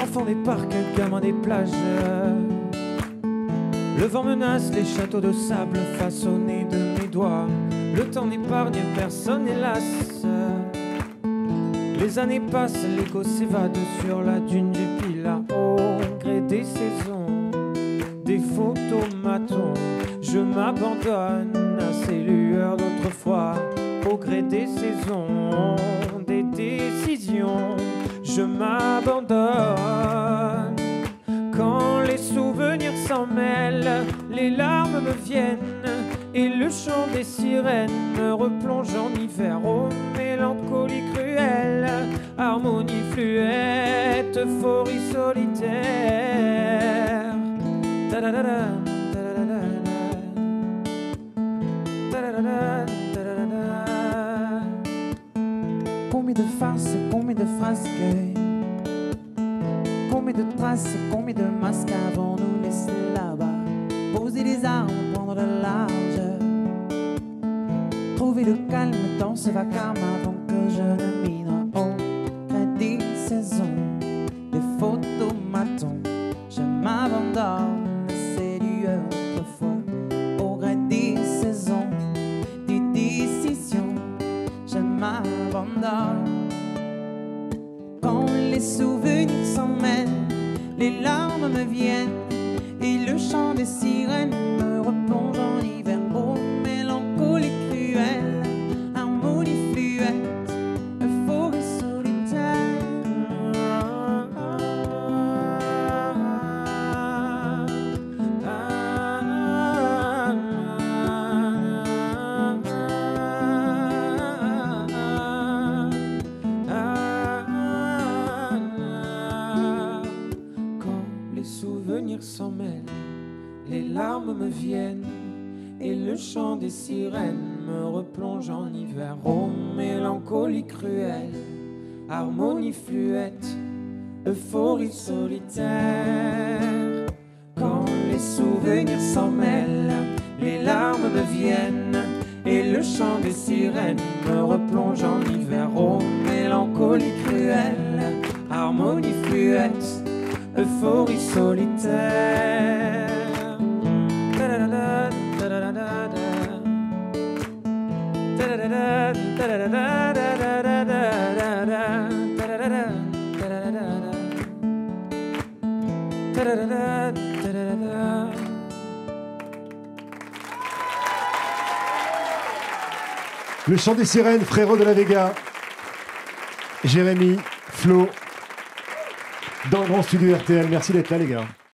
Enfant des parcs, gamin des plages. Le vent menace les châteaux de sable façonnés de mes doigts. Le temps n'épargne personne, hélas. Les années passent, l'écho s'évade sur la dune du Pilat Je m'abandonne à ces lueurs d'autrefois au gré des saisons, des décisions. Je m'abandonne quand les souvenirs s'en mêlent, les larmes me viennent et le chant des sirènes me replonge en hiver. Oh, mélancolie cruelle, harmonie fluette, euphorie solitaire. Combien de farces, combien de frasques Combien de traces, combien de masques avons-nous laissé là-bas. Poser des armes, prendre le large. Trouver le calme dans ce vacarme avant que je ne mine au gré des Quand les souvenirs s'emmènent, les larmes me viennent et le chant des sirènes souvenirs s'en mêlent, les larmes me viennent et le chant des sirènes me replonge en hiver. Oh, mélancolie cruelle, harmonie fluette, euphorie solitaire. Quand les souvenirs s'en mêlent, les larmes me viennent et le chant des sirènes me replonge en hiver. Oh, mélancolie cruelle, harmonie fluette, euphorie solitaire. Le chant des sirènes, frérot de la Vega. Jérémy, Flo, dans le grand studio RTL. Merci d'être là, les gars.